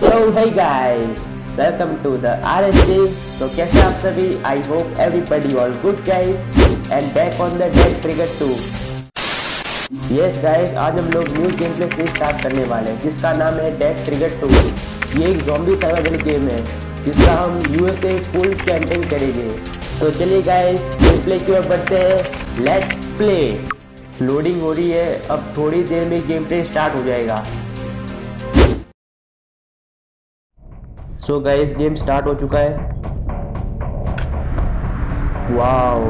So hi guys welcome to the RST तो कैसे आप सभी? I hope everybody all good guys and back on the Dead Trigger 2 yes guys आज हम लोग न्यू गेम प्ले से स्टार्ट करने वाले हैं, जिसका नाम है डेड ट्रिगर 2 ये एक जॉम्बी सर्वाइवल गेम है, जिसका हम यूएसए फुल कैंपिंग करेंगे. तो चलिए गाइस गेम प्ले की ओर बढ़ते हैं. लेट्स प्ले लोडिंग हो रही है. अब थोड़ी देर में गेम प्ले स्टार्ट हो जाएगा. सो गाइस गेम स्टार्ट हो चुका है। Wow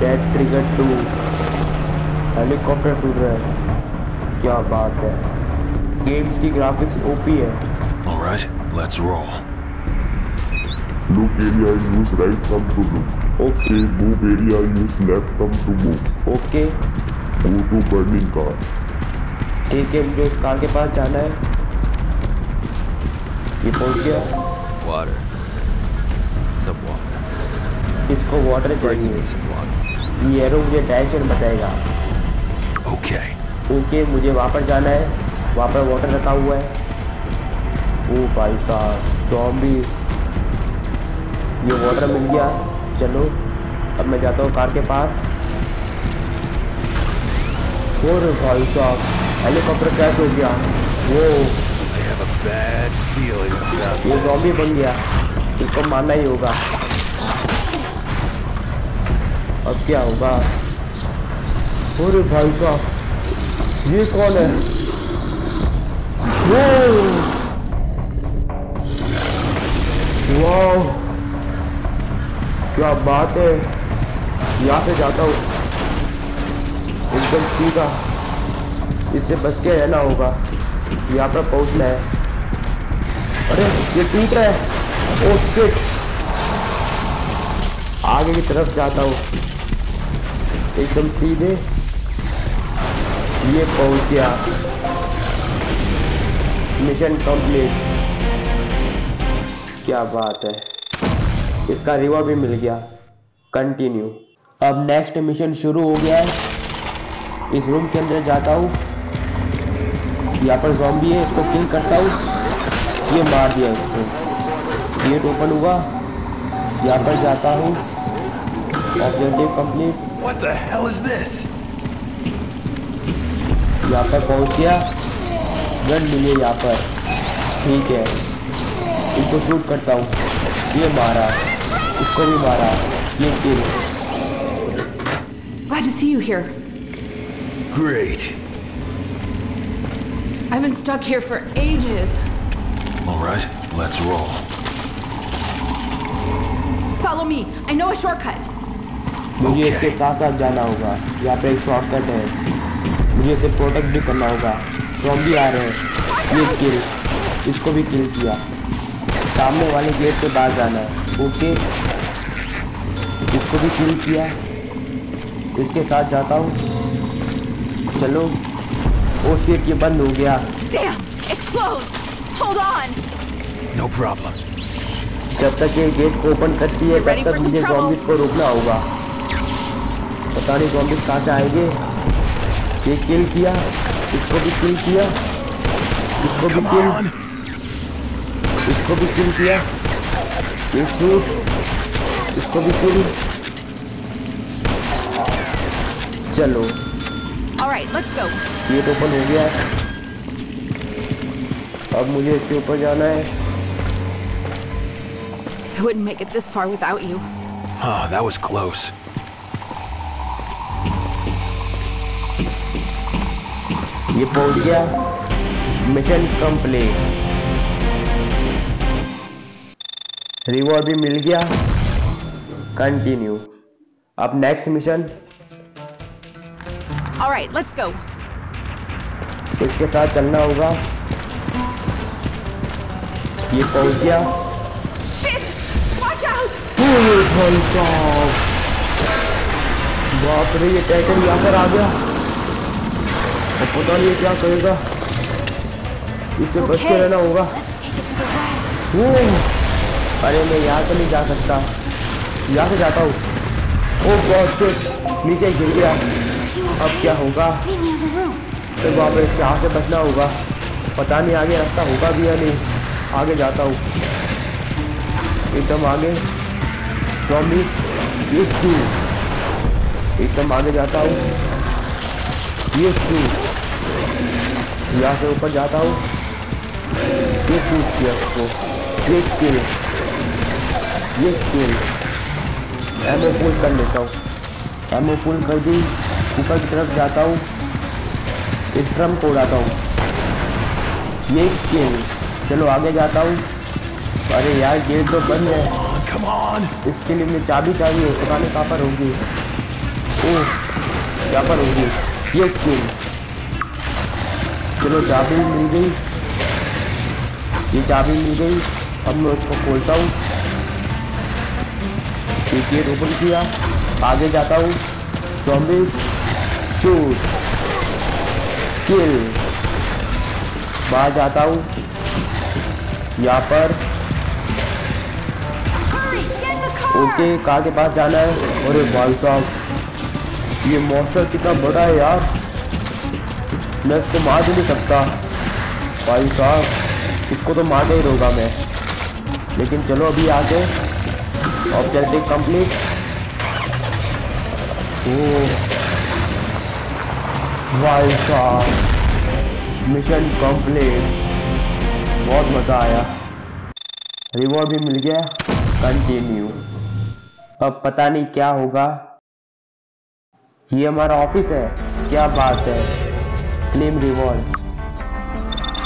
Dead Trigger two helicopter सुन रहा है। क्या बात है। गेम्स की ग्राफिक्स ओपी है। Alright let's roll loop area use right thumb to loop okay loop area use left thumb to move okay go to burning car ठीक है मुझे इस कार के पास जाना है। ये पहुँच गया Water. Some water. इसको वाटर चाहिए। ये एरो मुझे डायरेक्शन बताएगा। Okay. ओके मुझे वहाँ पर जाना है। वहाँ पर वाटर रखा हुआ है। ओ भाई साहब जॉम्बी ये वाटर मिल गया। चलो अब मैं जाता हूँ कार के पास। और भाई साहब हेलीकॉप्टर क्रैश हो गया। वो ये जॉम्बी बन गया। इसको मारना ही होगा। अब क्या होगा? अरे भाई साहब, ये कौन है? वाह! क्या बात है। यहाँ से जाता हूँ। एकदम सीधा। इससे बच के रहना होगा। यहाँ पर पहुँचना है। अरे, ये टूट रहा है। ओ शिट आगे की तरफ़ जाता हूँ। एकदम सीधे। ये पहुँच गया। मिशन कंप्लीट क्या बात है। इसका रिवॉर्ड भी मिल गया। कंटिन्यू अब नेक्स्ट मिशन शुरू हो गया है। इस रूम के अंदर जाता हूँ। यहाँ पर जॉम्बी है, इसको किल करता हूँ। ये मार दिया इसको। गेट ओपन हुआ। यहाँ पर जाता हूँ। Objective complete. What the hell is this? यहाँ पर पहुँच गया। गन मिली यहाँ पर। ठीक है। इनको शूट करता हूँ। ये मारा। इसको भी मारा। ये किल Glad to see you here. Great. I've been stuck here for ages. All right, let's roll. Follow me. I know a shortcut. मुझे Okay. इसके साथ साथ जाना होगा। यहाँ पे एक शॉर्टकट है। मुझे इसे प्रोटेक्ट भी करना होगा। जॉम्बी आ रहे हैं। ये किल इसको भी किल किया। सामने वाले गेट से बाहर जाना है। ओके इसको भी किल किया। इसके साथ जाता हूँ। चलो। ओ शिट ये बंद हो गया। Damn! Hold on! No problem. जब तक ये गेट को ओपन करती है तब तक मुझे? जॉम्बिस को रोकना होगा पता नहीं जॉम्बिस कहाँ से आएँगे ये किल किया इसको भी किल किया इसको भी किल इसको भी किल किया ये शूट इसको भी किल चलो All right, let's go. Gate open हो गया अब मुझे इसके ऊपर जाना है I wouldn't make it this far without you. Oh, that was close. ये पहुँच गया मिशन कंप्लीट रिवॉर्ड भी मिल गया कंटिन्यू अब next mission All right, let's go. इसके साथ चलना होगा ये पहुँच गया। भाई साहब बाप रे ये टैकर यहाँ पर आ गया। अब पता नहीं क्या करेगा। इससे बच के रहना होगा। अरे मैं यहाँ से नहीं जा सकता। यहाँ से जाता हूँ। ओ गॉड शिट नीचे गिर गया। अब क्या होगा. तो बाप रे यहाँ से बचना होगा। पता नहीं आगे रास्ता होगा भी या नहीं। आगे जाता हूँ। एकदम आगे। शू एकदम आगे जाता हूँ। ये शू यहाँ से ऊपर जाता हूँ। ये शूट किया उसको। ये किल ये किल एमओ पुल कर लेता हूँ। एमओ पुल कर दी। ऊपर की तरफ़ जाता हूँ। एक ड्रम को उड़ाता हूँ। ये किल चलो आगे जाता हूँ। अरे यार गेट तो बंद है। इसके लिए मुझे चाबी चाहिए। पता नहीं कहाँ पर होगी। ओह यहाँ पर होगी। ये किल चलो चाबी मिल गई। ये चाबी मिल गई। अब मैं उसको खोलता हूँ। ये गेट ओपन किया। आगे जाता हूँ। जॉम्बी शूट किल बाहर जाता हूँ। यहाँ पर! ओके, कार के पास जाना है। अरे भाई साहब, ये मॉन्स्टर कितना बड़ा है यार। मैं इसको मार भी नहीं सकता। भाई साहब, इसको तो मार नहीं होगा मैं। लेकिन चलो अभी आगे। ऑब्जेक्टिव कंप्लीट ओ। भाई साहब मिशन कंप्लीट बहुत मज़ा आया। रिवॉर्ड भी मिल गया। कंटिन्यू अब पता नहीं क्या होगा। ये हमारा ऑफ़िस है। क्या बात है। क्लेम रिवॉर्ड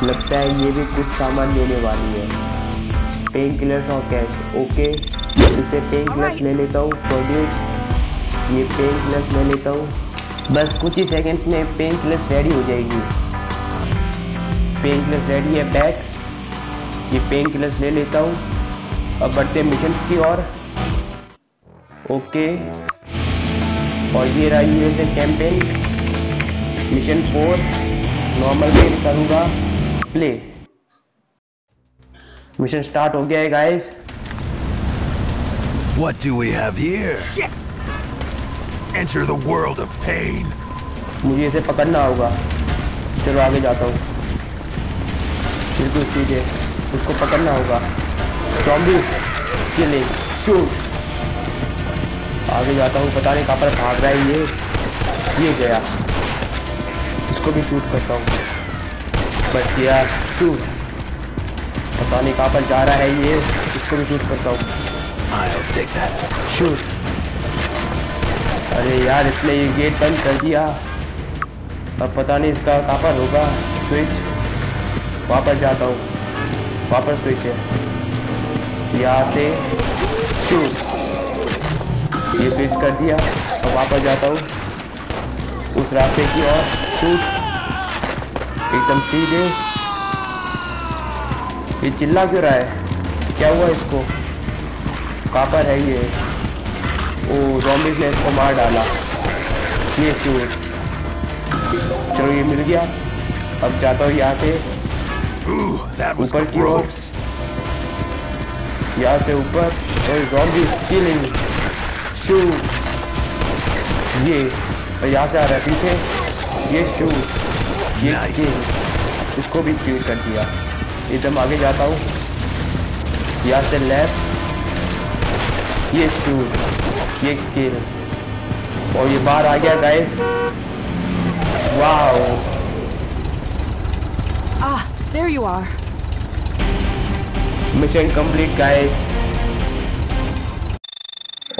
लगता है ये भी कुछ सामान लेने वाली है। पेन किलर्स और कैश ओके इसे पेन किलर्स ले लेता हूँ। प्रोड्यूस ये पेन किलर्स ले लेता हूँ। बस कुछ ही सेकंड्स में पेन किलर्स रेडी हो जाएगी। पेन किलर्स रेडी है बैक ये पेन किलर्स ले लेता हूँ। अब बढ़ते हैं मिशन की ओर। ओके और ये रहा USA campaign mission four normal में करूँगा। प्ले मिशन स्टार्ट हो गया है guys What do we have here? Shit. Enter the world of pain. मुझे इसे पकड़ना होगा। चलो आगे जाता हूँ। बिल्कुल सीधे। उसको पकड़ना होगा। जॉम्बी किलिंग शूट आगे जाता हूँ पता नहीं कहाँ पर भाग रहा है ये। ये गया। इसको भी शूट करता हूँ। बच गया शूट पता नहीं कहाँ पर जा रहा है ये। इसको भी शूट करता हूँ। शूट अरे यार इसने ये गेट बंद कर दिया। अब पता नहीं इसका कहाँ पर होगा। स्विच वापस जाता हूँ। वापस है यहाँ से शूट ये स्विच कर दिया। अब वापस जाता हूँ। उस रास्ते की ओर शूट एकदम सीधे। ये चिल्ला क्यों रहा है? क्या हुआ इसको? कहाँ पर है ये? ओ जॉम्बिस ने इसको मार डाला। ये शूट चलो, ये मिल गया। अब जाता हूँ यहाँ से। ऊपर की ओर। यहाँ से ऊपर और जॉम्बी किलिंग शूट ये और यहाँ से आ रहा है पीछे। ये शूट ये Nice. इसको भी किल कर दिया। एकदम आगे जाता हूँ यहाँ से लेफ़्ट ये शूट ये किल और ये बाहर आ गया guys wow Ah, there you are. Mission complete guys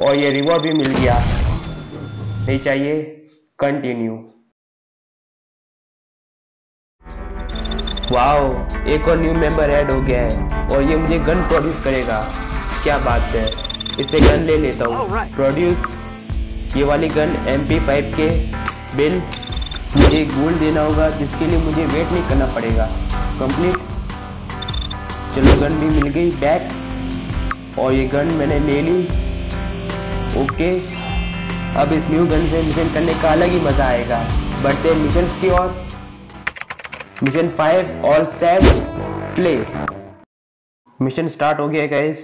और ये रिवॉर्ड भी मिल गया। नहीं चाहिए? कंटिन्यू वाओ एक और न्यू मेंबर ऐड हो गया है। और ये मुझे गन प्रोड्यूस करेगा। क्या बात है। इससे गन ले लेता हूँ. प्रोड्यूस ये वाली गन MP5 के। बिल मुझे गोल्ड देना होगा जिसके लिए मुझे वेट नहीं करना पड़ेगा। कंप्लीट चलो गन भी मिल गई बैक और ये गन मैंने ले ली। ओके अब इस न्यू गन से मिशन करने का अलग ही मज़ा आएगा। बढ़ते मिशन की ओर। मिशन फाइव और सेट प्ले मिशन स्टार्ट हो गया गाइस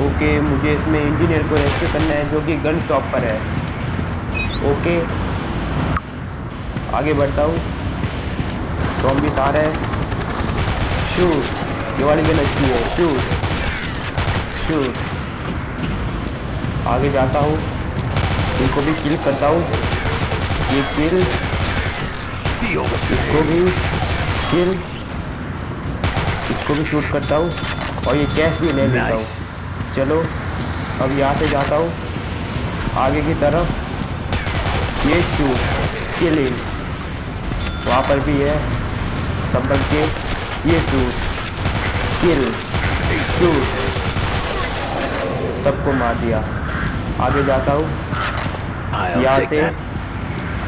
ओके मुझे इसमें इंजीनियर को रेस्क्यू करना है, जो कि गन शॉप पर है। ओके आगे बढ़ता हूँ। जॉम्बिस आ रहे हैं शूट ये वाली गन अच्छी है। शूट शूट आगे जाता हूँ। इनको भी किल करता हूँ। ये किल इसको भी किल इसको भी शूट करता हूँ। और ये कैश भी ले लेता हूँ। चलो अब यहाँ से जाता हूँ। आगे की तरफ़। ये शूट किलिंग वहाँ पर भी है। ये शूट किल शूट सबको मार दिया। आगे जाता हूँ। यहाँ से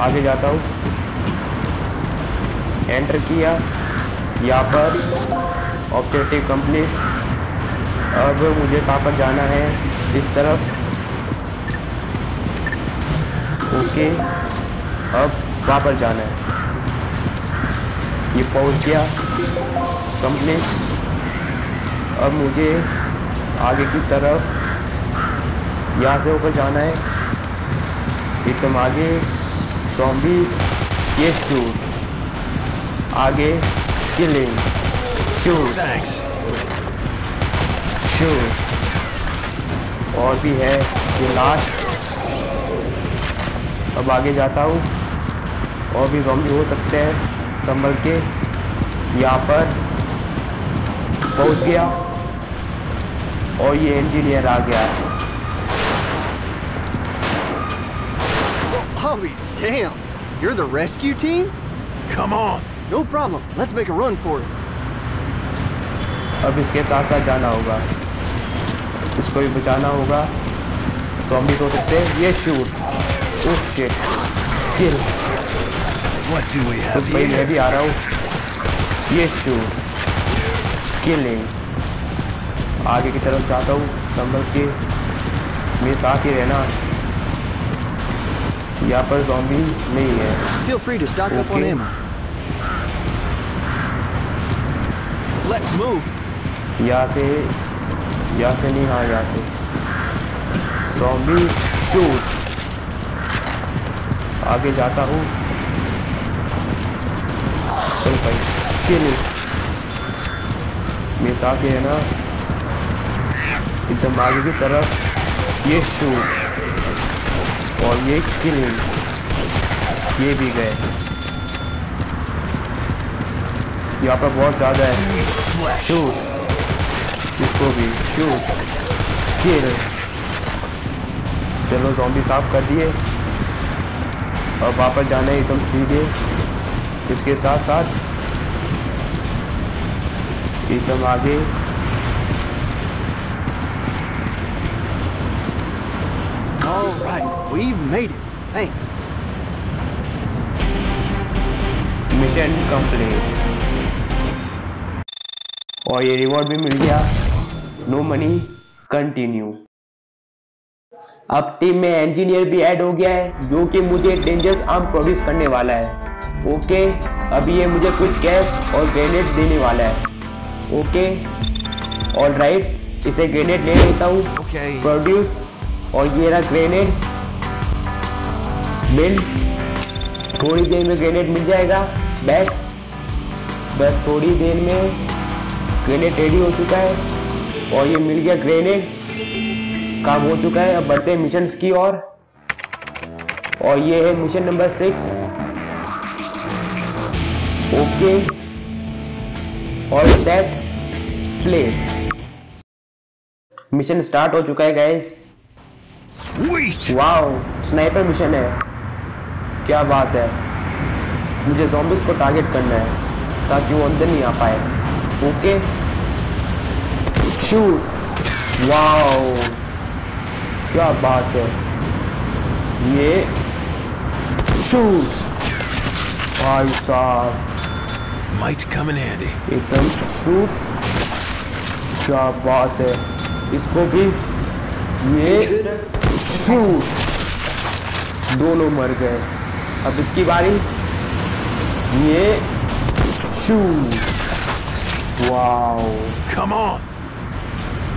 आगे जाता हूँ। एंटर किया। यहाँ पर ऑब्जेक्टिव कंप्लीट अब मुझे कहाँ पर जाना है? इस तरफ़। ओके अब वहाँ पर जाना है? ये पहुँच गया कंप्लीट अब मुझे आगे की तरफ़ यहाँ से होकर जाना है। एकदम आगे जॉम्बी ये शूट आगे किलिंग शूट. शूट और भी है ये लास्ट अब आगे जाता हूँ। और भी जॉम्बी हो सकते हैं। संभल के यहाँ पर पहुँच गया और ये इंजीनियर आ गया be damn. You're the rescue team? Come on. No problem. Let's make a run for it. अब इसके साथ साथ जाना होगा इसको भी बचाना होगा तो हम भी हो सकते हैं ये शूट उस shit kill What do we have मैं? भी आ रहा हूँ। ये शूट किलिंग आगे की तरफ़ जाता हूँ संभल के। मेरे साथ ही रहना। यहाँ पर जॉम्बी नहीं है। Feel free to stock up on ammo. Let's move. यहाँ से यहाँ से नहीं हाँ यहाँ से। जॉम्बी शूट आगे जाता हूँ। भाई। किल मेरे साथ ही ना। एकदम आगे की तरफ़। ये शूट और ये किलिंग ये भी गए। यहाँ पर बहुत ज़्यादा है. शूट इसको भी। शूट किल चलो जॉम्बी साफ़ कर दिए। और वापस जाना एकदम सीधे। इसके साथ साथ एकदम आगे All right, we've made it. Thanks. Mission complete और ये रिवॉर्ड भी मिल गया. नो मनी कंटिन्यू अब टीम में इंजीनियर भी ऐड हो गया है जो कि मुझे डेंजरस आर्म प्रोड्यूस करने वाला है. ओके अब ये मुझे कुछ कैश और ग्रेनेड देने वाला है। ओके ऑल राइट इसे ग्रेनेड ले लेता हूँ। प्रोड्यूस और ये रहा ग्रेनेड बिल्ड थोड़ी देर में ग्रेनेड मिल जाएगा। बैक बस थोड़ी देर में ग्रेनेड रेडी हो चुका है। और ये मिल गया ग्रेनेड काम हो चुका है। अब बढ़ते हैं मिशन की ओर। और ये है मिशन नंबर सिक्स ओके और सेट प्ले मिशन स्टार्ट हो चुका है गाइस वाओ स्नाइपर मिशन है. क्या बात है. मुझे जॉम्बिस को टारगेट करना है ताकि वो अंदर नहीं आ पाए. ओके शूट वाओ क्या बात है. ये. शूट भाई साहब. Might come in handy. एकदम शूट क्या बात है। इसको भी ये शूट दोनों मर गए। अब इसकी बारी। ये शूट वाओ Come on.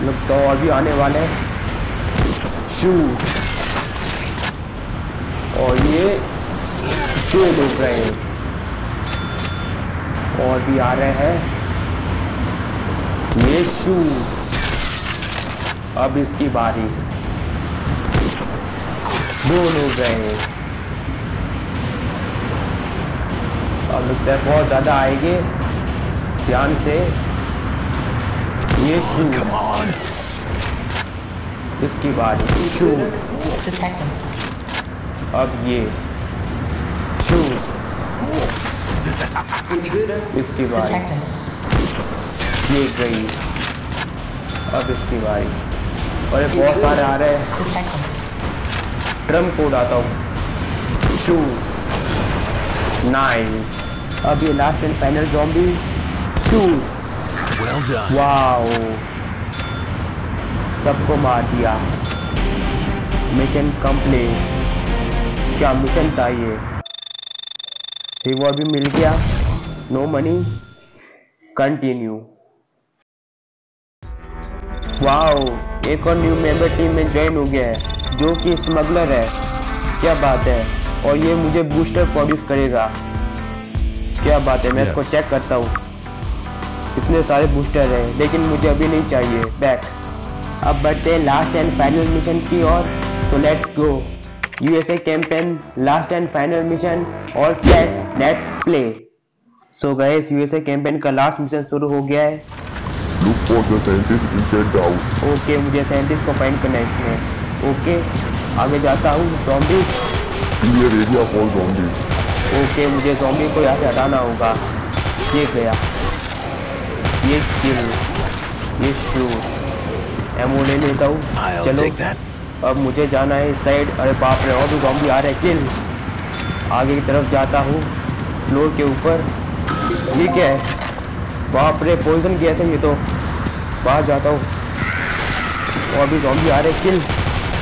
लगता है और भी आने वाले हैं। शूट और ये दो लोग रहे हैं। और भी आ रहे हैं। ये शू अब इसकी बारी। दोनों गए। अब लगता है बहुत ज़्यादा आएँगे ध्यान से। ये शू इसकी बारी। शू अब ये शू इसकी बारी ये गई अब इसकी बारी और बहुत सारे आ रहे हैं। ड्रम को उड़ाता हूँ। शू नाइस अब ये last and final zombie done. वाओ सबको मार दिया। मिशन कंप्लीट क्या मिशन था ये? रिवॉर्ड भी मिल गया। नो मनी कंटिन्यू वाओ एक और न्यू मेंबर टीम में ज्वाइन हो गया है जो कि स्मगलर है। क्या बात है? और ये मुझे बूस्टर प्रोड्यूस करेगा। क्या बात है? मैं इसको चेक करता हूँ। इतने सारे बूस्टर हैं लेकिन मुझे अभी नहीं चाहिए। बैक अब बढ़ते हैं लास्ट एंड फाइनल मिशन की ओर। तो let's go USA campaign last and final mission और set let's play so guys USA campaign का लास्ट मिशन शुरू हो गया है। Look for the scientist inside the house. Okay मुझे सैंतीस को फाइंड करना है इसमें। ओके आगे जाता हूँ zombie Clear area for zombies. Okay मुझे जॉम्बी को यहाँ से हटाना होगा। ये गया ये किल ये शूट एमओ ले लेता हूँ। चलो। अब मुझे जाना है इस साइड अरे बाप रे और भी जॉम्बी आ रहे हैं। किल आगे की तरफ़ जाता हूँ। फ्लोर के ऊपर। ये क्या है? बाप रे पॉइजन गैस है ये तो। बाहर जाता हूँ। और भी जॉम्बी आ रहे किल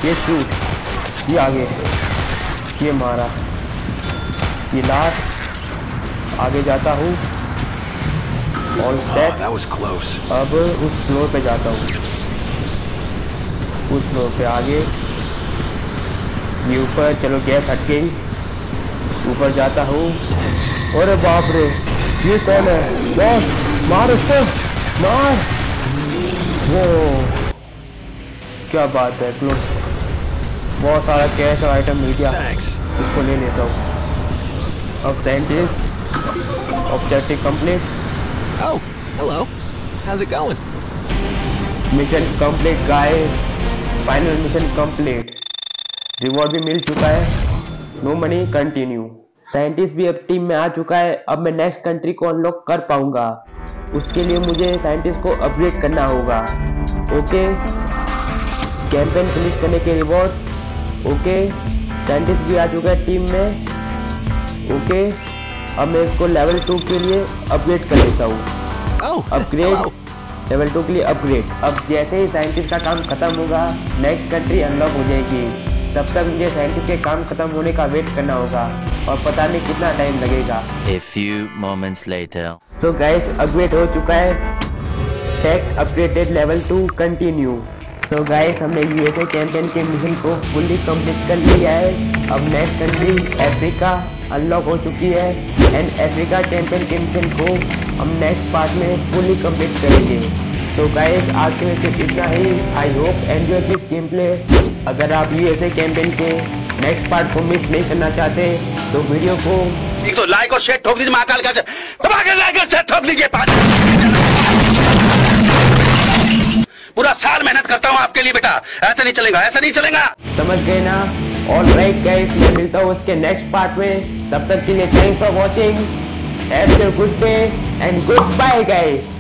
ये शूट ये आगे। ये मारा। ये लास्ट आगे जाता हूँ। और Oh. अब उस फ्लोर पे जाता हूँ। उस फ्लोर पे आगे। ये ऊपर चलो गैस हट गई ऊपर जाता हूँ। और बाप रे! ये कौन है? बॉस मार उसको मार। वो। क्या बात है क्लोज बहुत सारा कैश और आइटम मिल गया. इसको ले लेता हूँ। अब scientist objective complete Oh, hello. How's it going? Mission complete guys final mission complete reward भी मिल चुका है। नो मनी कंटिन्यू साइंटिस्ट भी अब टीम में आ चुका है। अब मैं नेक्स्ट कंट्री को अनलॉक कर पाऊँगा। उसके लिए मुझे साइंटिस्ट को अपग्रेड करना होगा। ओके कैंपेन फिनिश करने के रिवॉर्ड ओके साइंटिस्ट भी आ चुका है टीम में। ओके अब मैं इसको लेवल टू के लिए अपग्रेड कर लेता हूँ। अपग्रेड लेवल टू के लिए अपग्रेड अब जैसे ही साइंटिस्ट का काम खत्म होगा नेक्स्ट कंट्री अनलॉक हो जाएगी। तब तक मुझे साइंटिस्ट के काम खत्म होने का वेट करना होगा। और पता नहीं कितना टाइम लगेगा। A few moments later. So guys upgrade हो चुका है। Tech upgraded level two continue so guys हमने यूएसए चैंपियन के मिशन को फुल्ली कंप्लीट कर लिया है। अब नेक्स्ट कंट्री अफ्रीका अनलॉक हो चुकी है। एंड अफ्रीका चैंपियन के मिशन को हम नेक्स्ट पार्ट में फुल्ली कंप्लीट करेंगे। तो गाइस आज के सिर्फ़ इतना ही। I hope enjoy this game play अगर आप यूएसए चैंपियन के नेक्स्ट पार्ट को मिस नहीं करना चाहते तो वीडियो को एक तो लाइक और शेयर ठोक दीजिए महाकाल का। दबा के लाइक और शेयर ठोक दीजिए पूरा साल मेहनत करता हूँ आपके लिए बेटा। ऐसा नहीं चलेगा ऐसा नहीं चलेगा। समझ गए ना? और राइट गाइस मैं मिलता हूँ उसके नेक्स्ट पार्ट में। तब तक के लिए thanks for watching good day and goodbye guys